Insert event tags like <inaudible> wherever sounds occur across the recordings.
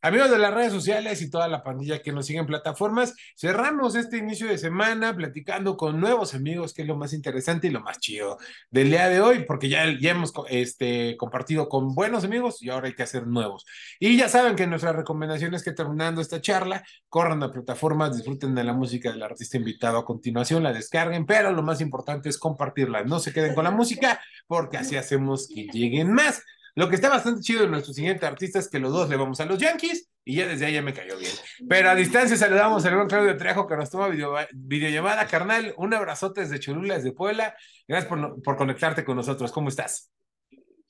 Amigos de las redes sociales y toda la pandilla que nos sigue en plataformas, cerramos este inicio de semana platicando con nuevos amigos, que es lo más interesante y lo más chido del día de hoy, porque ya, ya hemos este, compartido con buenos amigos y ahora hay que hacer nuevos. Y ya saben que nuestra recomendación es que terminando esta charla, corran a plataformas, disfruten de la música del artista invitado a continuación, la descarguen, pero lo más importante es compartirla. No se queden con la música, porque así hacemos que lleguen más. Lo que está bastante chido de nuestro siguiente artista es que los dos le vamos a los Yankees y ya desde ahí ya me cayó bien. Pero a distancia saludamos al gran Claudio Trejo que nos toma video, videollamada, carnal. Un abrazote desde Cholula, desde Puebla. Gracias por, por, conectarte con nosotros. ¿Cómo estás?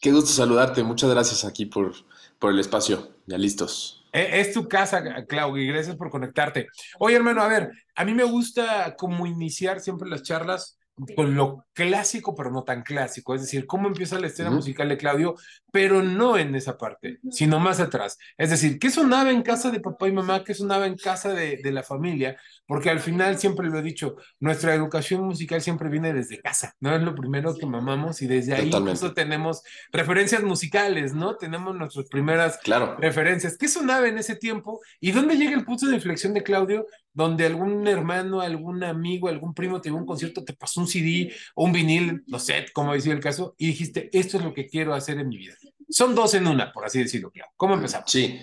Qué gusto saludarte. Muchas gracias aquí por, por el espacio. Ya listos. E, es tu casa, Claudio, y gracias por conectarte. Oye, hermano, a ver, a mí me gusta como iniciar siempre las charlas con lo clásico, pero no tan clásico. Es decir, cómo empieza la escena musical de Claudio, pero no en esa parte, sino más atrás. Es decir, ¿qué sonaba en casa de papá y mamá? ¿Qué sonaba en casa de, de la familia? Porque al final, siempre lo he dicho, nuestra educación musical siempre viene desde casa, ¿no? Es lo primero que mamamos y desde ahí incluso tenemos referencias musicales, ¿no? Tenemos nuestras primeras claro. referencias. ¿Qué sonaba en ese tiempo? ¿Y dónde llega el punto de inflexión de Claudio? Donde algún hermano, algún amigo, algún primo te dio un concierto, te pasó un CD o un vinil, no sé, como decía el caso, y dijiste, esto es lo que quiero hacer en mi vida. Son dos en una, por así decirlo, claro. ¿Cómo empezamos? Sí,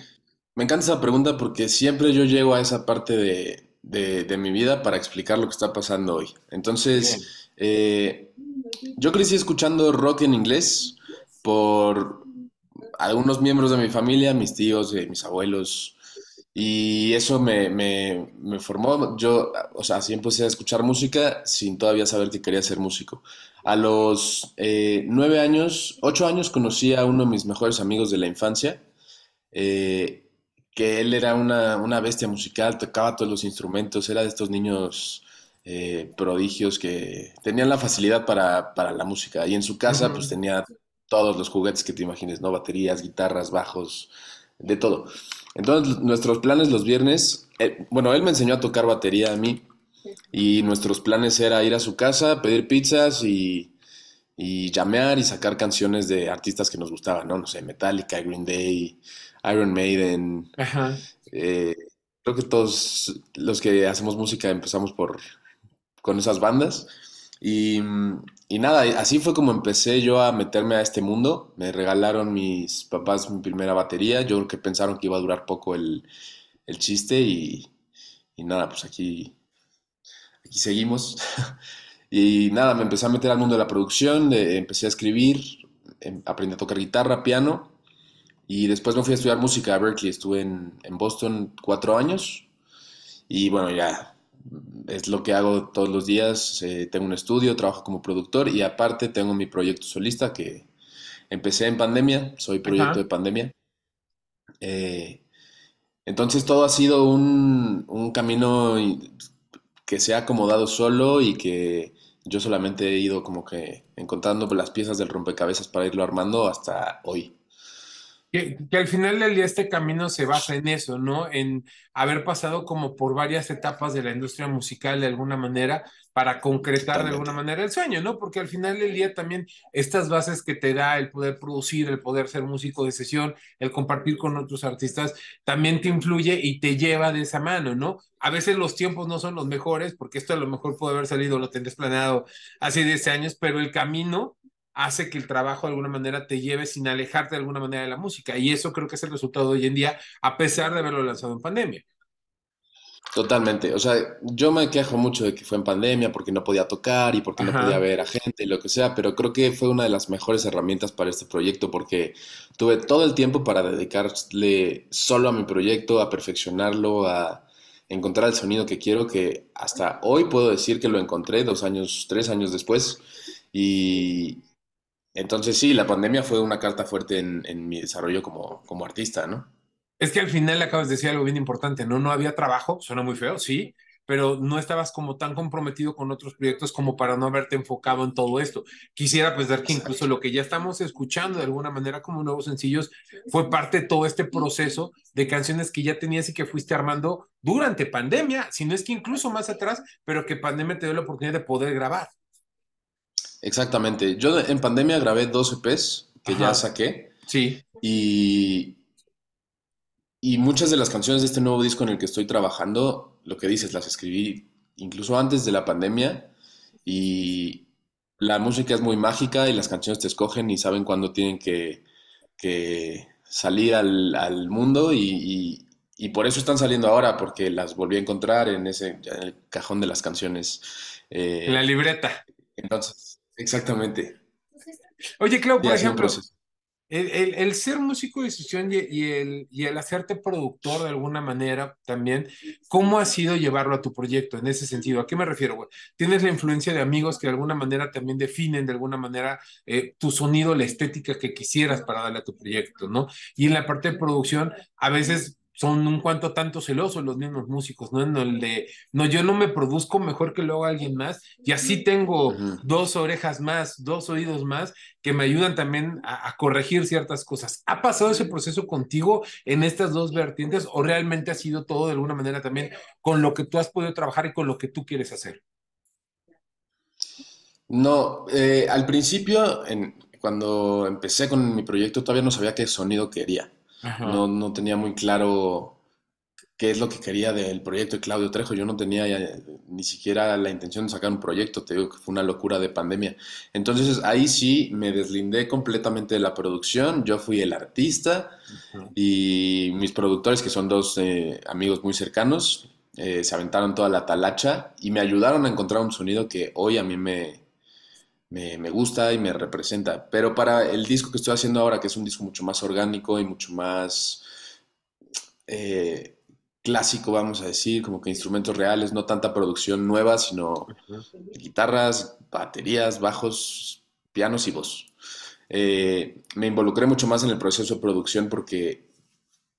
me encanta esa pregunta porque siempre yo llego a esa parte de, de, de mi vida para explicar lo que está pasando hoy. Entonces, eh, yo crecí escuchando rock en inglés por algunos miembros de mi familia, mis tíos, mis abuelos, y eso me, me, me, formó. Yo, o sea, así empecé a escuchar música sin todavía saber que quería ser músico. A los eh, nueve años, ocho años, conocí a uno de mis mejores amigos de la infancia, eh, que él era una, una, bestia musical, tocaba todos los instrumentos, era de estos niños eh, prodigios que tenían la facilidad para, para, la música. Y en su casa, uh -huh. pues tenía todos los juguetes que te imagines, ¿no? Baterías, guitarras, bajos, de todo. Entonces, nuestros planes los viernes, eh, bueno, él me enseñó a tocar batería a mí y nuestros planes era ir a su casa, pedir pizzas y, y llamear y sacar canciones de artistas que nos gustaban, ¿no? No sé, Metallica, Green Day, Iron Maiden. Ajá. Eh, creo que todos los que hacemos música empezamos por con esas bandas. Y, y, nada, así fue como empecé yo a meterme a este mundo. Me regalaron mis papás mi primera batería. Yo creo que pensaron que iba a durar poco el, el chiste y, y, nada, pues aquí, aquí seguimos. <laughs> y nada, me empecé a meter al mundo de la producción, empecé a escribir, em, aprendí a tocar guitarra, piano y después me fui a estudiar música a Berkeley. Estuve en, en Boston cuatro años y bueno, ya es lo que hago todos los días. Eh, tengo un estudio, trabajo como productor y aparte tengo mi proyecto solista que empecé en pandemia, soy proyecto Ajá. de pandemia. Eh, entonces todo ha sido un, un, camino que se ha acomodado solo y que yo solamente he ido como que encontrando las piezas del rompecabezas para irlo armando hasta hoy. Que, que, al final del día este camino se basa en eso, ¿no? En haber pasado como por varias etapas de la industria musical de alguna manera para concretar Totalmente. de alguna manera el sueño, ¿no? Porque al final del día también estas bases que te da el poder producir, el poder ser músico de sesión, el compartir con otros artistas, también te influye y te lleva de esa mano, ¿no? A veces los tiempos no son los mejores, porque esto a lo mejor puede haber salido, lo tendrías planeado hace 10 años, pero el camino hace que el trabajo de alguna manera te lleve sin alejarte de alguna manera de la música. Y eso creo que es el resultado de hoy en día, a pesar de haberlo lanzado en pandemia. Totalmente. O sea, yo me quejo mucho de que fue en pandemia porque no podía tocar y porque Ajá. no podía ver a gente y lo que sea, pero creo que fue una de las mejores herramientas para este proyecto porque tuve todo el tiempo para dedicarle solo a mi proyecto, a perfeccionarlo, a encontrar el sonido que quiero, que hasta hoy puedo decir que lo encontré dos años, tres años después. Y, entonces sí, la pandemia fue una carta fuerte en, mi desarrollo como, artista, ¿no? Es que al final acabas de decir algo bien importante, ¿no? No había trabajo, suena muy feo, sí, pero no estabas como tan comprometido con otros proyectos como para no haberte enfocado en todo esto. Quisiera pensar que incluso lo que ya estamos escuchando de alguna manera como nuevos sencillos fue parte de todo este proceso de canciones que ya tenías y que fuiste armando durante pandemia, si no es que incluso más atrás, pero que pandemia te dio la oportunidad de poder grabar. Exactamente. Yo en pandemia grabé dos EPs que Ajá. ya saqué. Sí. Y, y muchas de las canciones de este nuevo disco en el que estoy trabajando, lo que dices, las escribí incluso antes de la pandemia y la música es muy mágica y las canciones te escogen y saben cuándo tienen que, que salir al, al mundo y, y, por eso están saliendo ahora, porque las volví a encontrar en ese en el cajón de las canciones. Eh, la libreta. Entonces, exactamente. Oye, Clau, por ejemplo, el, ser músico de sesión y, el, y el hacerte productor de alguna manera también, ¿cómo ha sido llevarlo a tu proyecto en ese sentido? ¿A qué me refiero, güey? Tienes la influencia de amigos que de alguna manera también definen de alguna manera eh, tu sonido, la estética que quisieras para darle a tu proyecto, ¿no? Y en la parte de producción, a veces son un cuanto tanto celosos los mismos músicos, ¿no? En el de, no, yo no me produzco mejor que lo haga alguien más, y así tengo dos orejas más, dos oídos más, que me ayudan también a, corregir ciertas cosas. ¿Ha pasado ese proceso contigo en estas dos vertientes, o realmente ha sido todo de alguna manera también con lo que tú has podido trabajar y con lo que tú quieres hacer? No, eh, al principio, en, cuando empecé con mi proyecto, todavía no sabía qué sonido quería. No, no tenía muy claro qué es lo que quería del proyecto de Claudio Trejo. Yo no tenía ni siquiera la intención de sacar un proyecto, te digo que fue una locura de pandemia. Entonces ahí sí me deslindé completamente de la producción, yo fui el artista y mis productores, que son dos eh, amigos muy cercanos, eh, se aventaron toda la talacha y me ayudaron a encontrar un sonido que hoy a mí me, me, gusta y me representa. Pero para el disco que estoy haciendo ahora, que es un disco mucho más orgánico y mucho más eh, clásico, vamos a decir, como que instrumentos reales, no tanta producción nueva, sino guitarras, baterías, bajos, pianos y voz. Eh, me involucré mucho más en el proceso de producción porque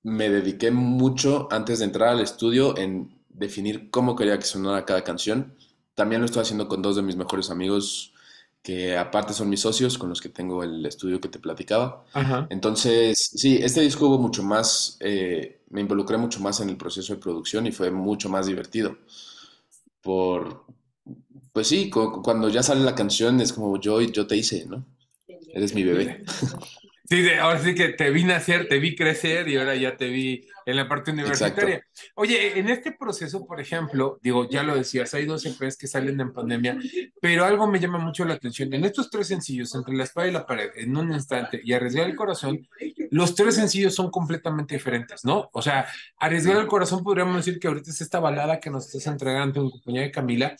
me dediqué mucho antes de entrar al estudio en definir cómo quería que sonara cada canción. También lo estoy haciendo con dos de mis mejores amigos, que aparte son mis socios con los que tengo el estudio que te platicaba. Entonces, sí, este disco hubo mucho más, eh, me involucré mucho más en el proceso de producción y fue mucho más divertido. Por, pues sí, cuando ya sale la canción es como yo, yo te hice, ¿no? Eres mi bebé. <laughs> Sí, ahora sí que te vi nacer, te vi crecer y ahora ya te vi en la parte universitaria. Oye, en este proceso, por ejemplo, digo, ya lo decías, hay dos empresas que salen en pandemia, pero algo me llama mucho la atención. En estos tres sencillos, entre la espada y la pared, en un instante, y arriesgar el corazón, los tres sencillos son completamente diferentes, ¿no? O sea, arriesgar el corazón podríamos decir que ahorita es esta balada que nos estás entregando en compañía de Camila,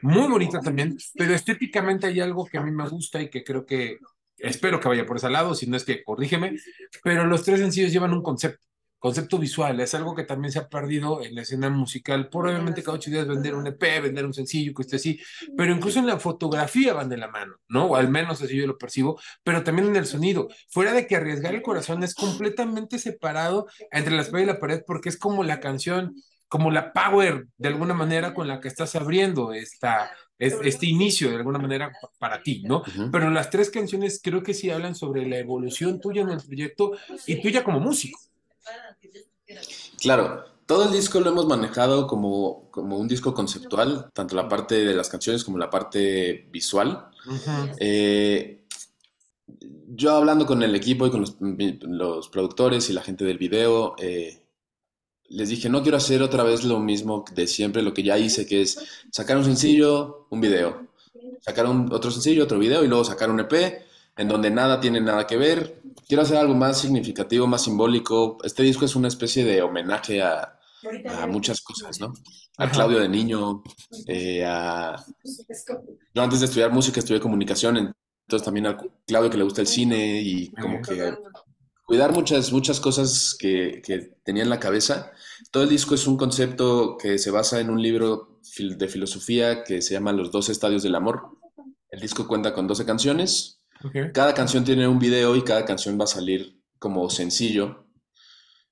muy bonita también, pero estéticamente hay algo que a mí me gusta y que creo que espero que vaya por ese lado, si no es que corrígeme, pero los tres sencillos llevan un concepto, concepto visual, es algo que también se ha perdido en la escena musical, probablemente cada ocho días vender un EP, vender un sencillo, que esté así, pero incluso en la fotografía van de la mano, ¿no? O al menos así yo lo percibo, pero también en el sonido, fuera de que arriesgar el corazón es completamente separado entre la espalda y la pared, porque es como la canción como la power de alguna manera con la que estás abriendo esta, este inicio de alguna manera para ti, ¿no? Pero las tres canciones creo que sí hablan sobre la evolución tuya en el proyecto y tuya como músico. Claro, todo el disco lo hemos manejado como, como un disco conceptual, tanto la parte de las canciones como la parte visual. Eh, yo hablando con el equipo y con los, productores y la gente del video, eh, les dije, no quiero hacer otra vez lo mismo de siempre, lo que ya hice, que es sacar un sencillo, un video, sacar un, otro sencillo, otro video y luego sacar un EP en donde nada tiene nada que ver. Quiero hacer algo más significativo, más simbólico. Este disco es una especie de homenaje a, a muchas cosas, ¿no? A Claudio de niño, eh, a... Yo antes de estudiar música estudié comunicación, entonces también a Claudio que le gusta el cine y como que cuidar muchas, muchas cosas que, que, tenía en la cabeza. Todo el disco es un concepto que se basa en un libro de filosofía que se llama Los 12 Estadios del Amor. El disco cuenta con 12 canciones. Cada canción tiene un video y cada canción va a salir como sencillo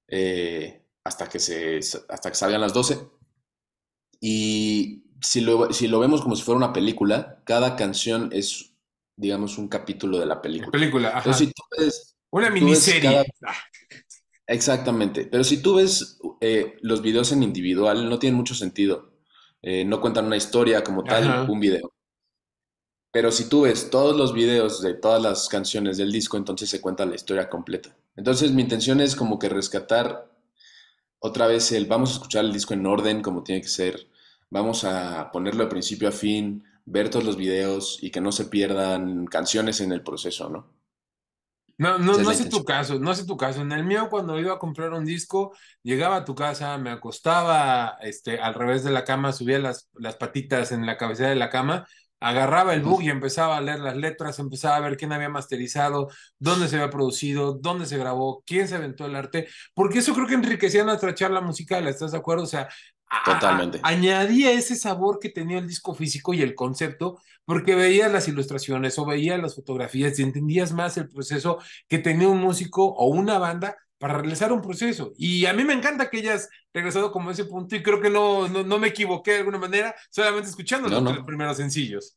eh, hasta, que se, hasta que salgan las 12. Y si lo, si lo vemos como si fuera una película, cada canción es, digamos, un capítulo de la película. Película, ajá. Entonces, si tú ves una miniserie. Exactamente. Pero si tú ves eh, los videos en individual, no tienen mucho sentido. Eh, no cuentan una historia como tal, un video. Pero si tú ves todos los videos de todas las canciones del disco, entonces se cuenta la historia completa. Entonces mi intención es como que rescatar otra vez el vamos a escuchar el disco en orden como tiene que ser, vamos a ponerlo de principio a fin, ver todos los videos y que no se pierdan canciones en el proceso, ¿no? No, no, no sé tu caso, no sé tu caso. En el mío, cuando iba a comprar un disco, llegaba a tu casa, me acostaba este, al revés de la cama, subía las, las patitas en la cabecera de la cama, agarraba el book y empezaba a leer las letras, empezaba a ver quién había masterizado, dónde se había producido, dónde se grabó, quién se aventó el arte, porque eso creo que enriquecía nuestra charla musical, ¿estás de acuerdo? O sea, Totalmente. añadía ese sabor que tenía el disco físico y el concepto, porque veías las ilustraciones o veías las fotografías y entendías más el proceso que tenía un músico o una banda para realizar un proceso. Y a mí me encanta que hayas regresado como ese punto y creo que no, no, me equivoqué de alguna manera, solamente escuchando los primeros sencillos.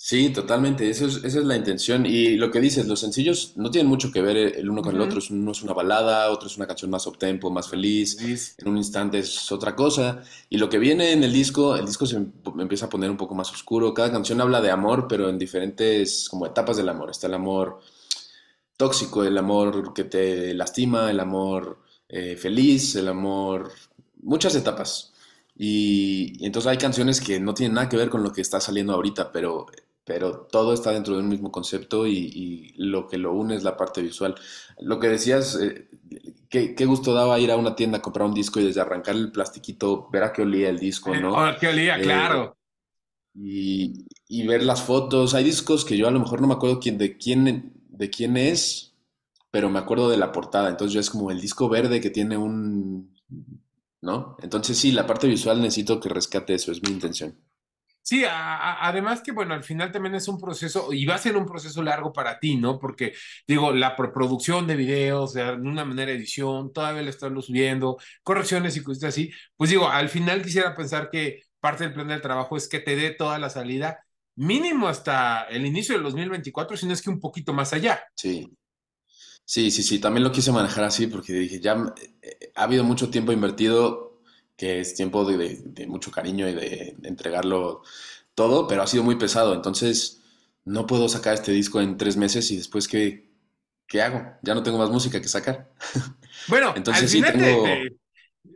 Sí, totalmente, Eso es, esa es la intención. Y lo que dices, los sencillos no tienen mucho que ver el uno con el otro. Uno es una balada, otro es una canción más up-tempo, más feliz. En un instante es otra cosa. Y lo que viene en el disco, el disco se empieza a poner un poco más oscuro. Cada canción habla de amor, pero en diferentes como etapas del amor. Está el amor tóxico, el amor que te lastima, el amor eh, feliz, el amor... Muchas etapas. Y, y entonces hay canciones que no tienen nada que ver con lo que está saliendo ahorita, pero pero todo está dentro de un mismo concepto y, lo que lo une es la parte visual. Lo que decías, eh, qué, gusto daba ir a una tienda a comprar un disco y desde arrancar el plastiquito, ver a qué olía el disco, ¿no? A qué olía, eh, claro. Y, ver las fotos. Hay discos que yo a lo mejor no me acuerdo quién, de, quién, de quién es, pero me acuerdo de la portada. Entonces ya es como el disco verde que tiene un... ¿No? Entonces sí, la parte visual necesito que rescate eso, es mi intención. Sí, además que, bueno, al final también es un proceso, y va a ser un proceso largo para ti, ¿no? Porque, digo, la producción de videos, de una manera edición, todavía le están subiendo, correcciones y cosas así, pues digo, al final quisiera pensar que parte del plan del trabajo es que te dé toda la salida, mínimo hasta el inicio del 2024, si no es que un poquito más allá. Sí. Sí, sí, sí, también lo quise manejar así porque dije, ya eh, eh, ha habido mucho tiempo invertido que es tiempo de, mucho cariño y de, entregarlo todo, pero ha sido muy pesado. Entonces, no puedo sacar este disco en tres meses y después, ¿qué, qué hago? Ya no tengo más música que sacar. <laughs> Bueno, entonces sí tengo...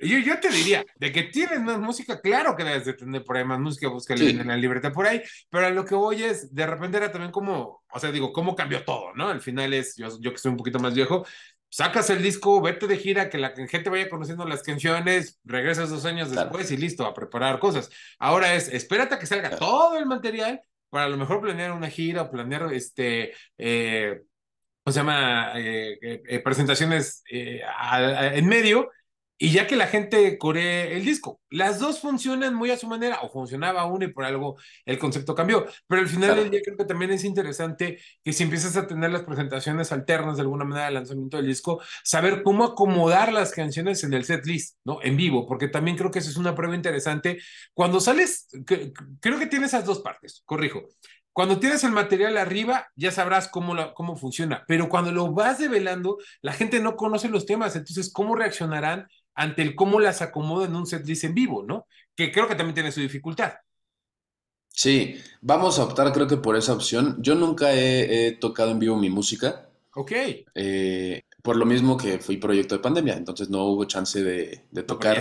yo, yo, te diría, de que tienes más música, claro que debes de tener por ahí más música, busca en la libertad por ahí, pero a lo que voy es, de repente era también como, o sea, digo, cómo cambió todo, ¿no? Al final es, yo, yo que estoy un poquito más viejo, sacas el disco, vete de gira, que la gente vaya conociendo las canciones, regresas dos años después y listo, a preparar cosas. Ahora es, espérate a que salga todo el material para a lo mejor planear una gira o planear este, eh, ¿cómo se llama? Eh, eh, presentaciones en medio y ya que la gente coree el disco. Las dos funcionan muy a su manera, o funcionaba una y por algo el concepto cambió. Pero al final del día creo que también es interesante que si empiezas a tener las presentaciones alternas de alguna manera del lanzamiento del disco, saber cómo acomodar las canciones en el set list, ¿no? En vivo, porque también creo que eso es una prueba interesante. Cuando sales, creo que tiene esas dos partes, corrijo. Cuando tienes el material arriba, ya sabrás cómo, cómo funciona, pero cuando lo vas develando, la gente no conoce los temas, entonces, ¿cómo reaccionarán ante el cómo las acomoda en un setlist en vivo, ¿no? Que creo que también tiene su dificultad. Sí, vamos a optar creo que por esa opción. Yo nunca he, tocado en vivo mi música. Ok. Eh, por lo mismo que fui proyecto de pandemia, entonces no hubo chance de, tocar.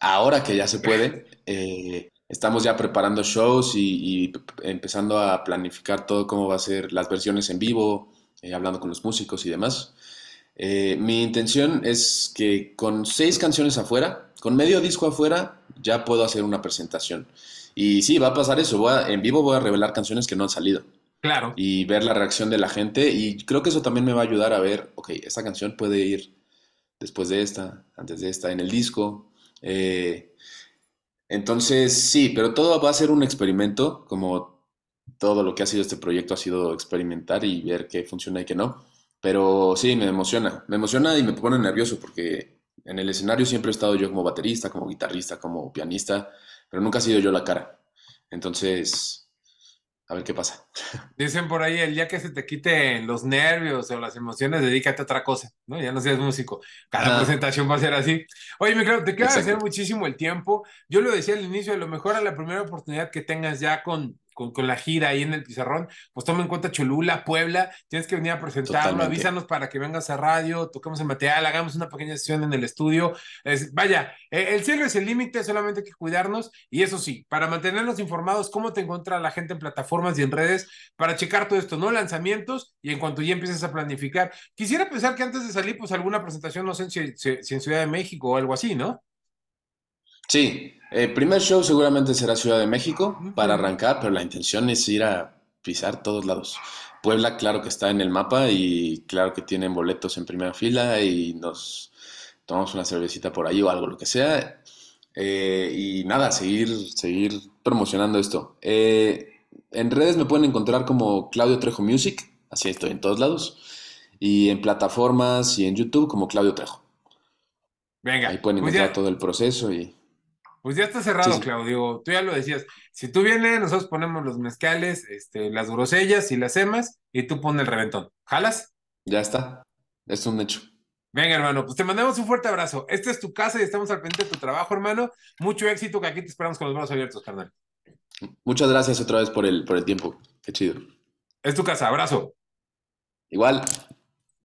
Ahora que ya se puede, <laughs> eh, estamos ya preparando shows y, empezando a planificar todo cómo va a ser las versiones en vivo, eh, hablando con los músicos y demás. Eh, mi intención es que con seis canciones afuera, con medio disco afuera, ya puedo hacer una presentación. Y sí, va a pasar eso. en vivo voy a revelar canciones que no han salido. Claro. Y ver la reacción de la gente. Y creo que eso también me va a ayudar a ver, ok, esta canción puede ir después de esta, antes de esta, en el disco. Eh, entonces, sí, pero todo va a ser un experimento, como todo lo que ha sido este proyecto ha sido experimentar y ver qué funciona y qué no. Pero sí, me emociona. Me emociona y me pone nervioso porque en el escenario siempre he estado yo como baterista, como guitarrista, como pianista, pero nunca he sido yo la cara. Entonces, a ver qué pasa. <laughs> Dicen por ahí, el día que se te quiten los nervios o las emociones, dedícate a otra cosa, ¿no? Ya no seas músico. Cada presentación va a ser así. Oye, me creo, te quiero agradecer muchísimo el tiempo. Yo lo decía al inicio, a lo mejor a la primera oportunidad que tengas ya con con, con, la gira ahí en el pizarrón, pues toma en cuenta Cholula, Puebla, tienes que venir a presentarlo, Totalmente. avísanos para que vengas a radio, toquemos el material, hagamos una pequeña sesión en el estudio. Es, vaya, eh, el cielo es el límite, solamente hay que cuidarnos y eso sí, para mantenernos informados, cómo te encuentra la gente en plataformas y en redes, para checar todo esto, ¿no? Lanzamientos y en cuanto ya empieces a planificar. Quisiera pensar que antes de salir, pues alguna presentación, no sé si, si, si en Ciudad de México o algo así, ¿no? Sí, el primer show seguramente será Ciudad de México para arrancar, pero la intención es ir a pisar todos lados. Puebla, claro que está en el mapa y claro que tienen boletos en primera fila y nos tomamos una cervecita por ahí o algo, lo que sea. Eh, y nada, seguir, seguir promocionando esto. Eh, en redes me pueden encontrar como Claudio Trejo Music, así estoy en todos lados. Y en plataformas y en YouTube como Claudio Trejo. Venga. Ahí pueden encontrar todo el proceso y pues ya está cerrado, Claudio. Tú ya lo decías. Si tú vienes, nosotros ponemos los mezcales, este, las grosellas y las emas, y tú pones el reventón. ¿Jalas? Ya está. Es un hecho. Venga, hermano, pues te mandamos un fuerte abrazo. Esta es tu casa y estamos al pendiente de tu trabajo, hermano. Mucho éxito, que aquí te esperamos con los brazos abiertos, carnal. Muchas gracias otra vez por el, por el tiempo. Qué chido. Es tu casa, abrazo. Igual.